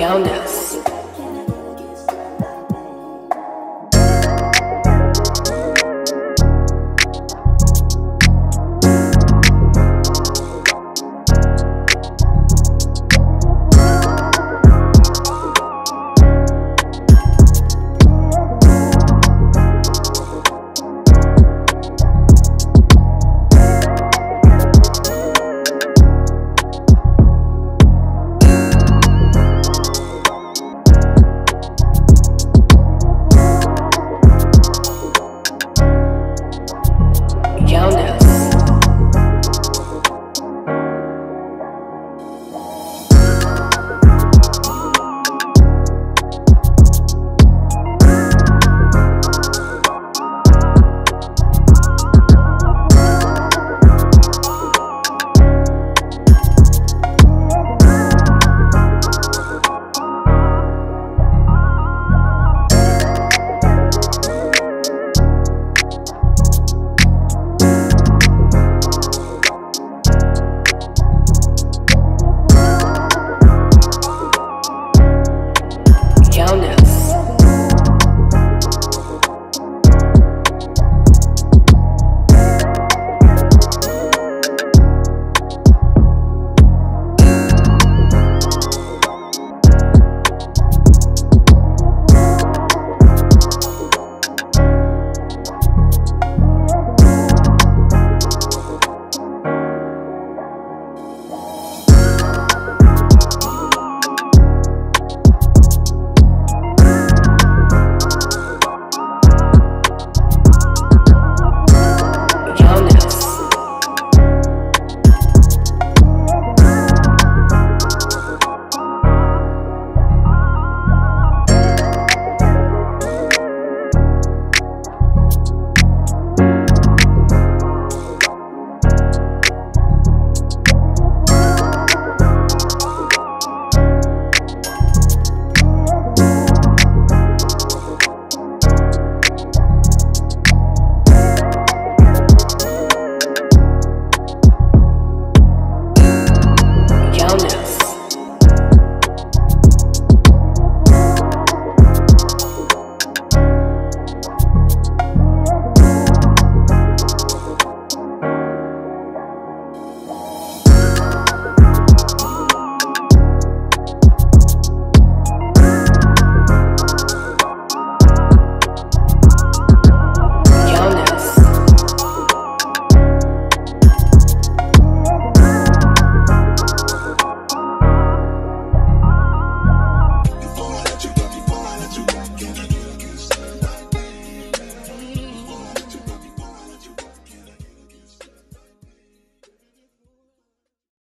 illness. Jonas.